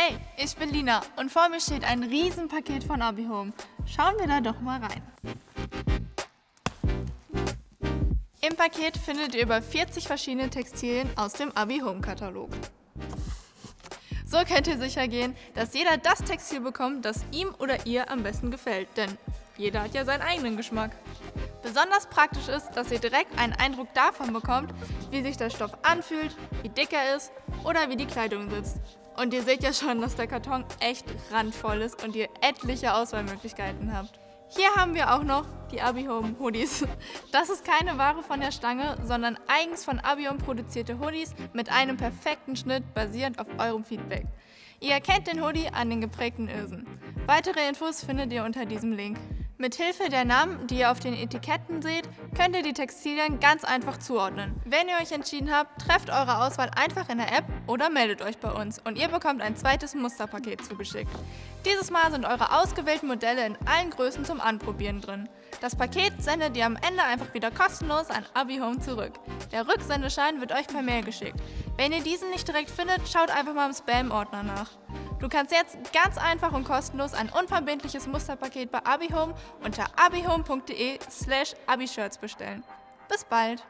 Hey, ich bin Lina und vor mir steht ein Riesenpaket von Abihome. Schauen wir da doch mal rein. Im Paket findet ihr über 40 verschiedene Textilien aus dem Abihome-Katalog. So könnt ihr sicher gehen, dass jeder das Textil bekommt, das ihm oder ihr am besten gefällt, denn jeder hat ja seinen eigenen Geschmack. Besonders praktisch ist, dass ihr direkt einen Eindruck davon bekommt, wie sich der Stoff anfühlt, wie dick er ist oder wie die Kleidung sitzt. Und ihr seht ja schon, dass der Karton echt randvoll ist und ihr etliche Auswahlmöglichkeiten habt. Hier haben wir auch noch die Abihome Hoodies. Das ist keine Ware von der Stange, sondern eigens von Abihome produzierte Hoodies mit einem perfekten Schnitt basierend auf eurem Feedback. Ihr erkennt den Hoodie an den geprägten Ösen. Weitere Infos findet ihr unter diesem Link. Mit Hilfe der Namen, die ihr auf den Etiketten seht, könnt ihr die Textilien ganz einfach zuordnen. Wenn ihr euch entschieden habt, trefft eure Auswahl einfach in der App oder meldet euch bei uns und ihr bekommt ein zweites Musterpaket zugeschickt. Dieses Mal sind eure ausgewählten Modelle in allen Größen zum Anprobieren drin. Das Paket sendet ihr am Ende einfach wieder kostenlos an Abihome zurück. Der Rücksendeschein wird euch per Mail geschickt. Wenn ihr diesen nicht direkt findet, schaut einfach mal im Spam-Ordner nach. Du kannst jetzt ganz einfach und kostenlos ein unverbindliches Musterpaket bei Abihome unter abihome.de slash abishirts bestellen. Bis bald!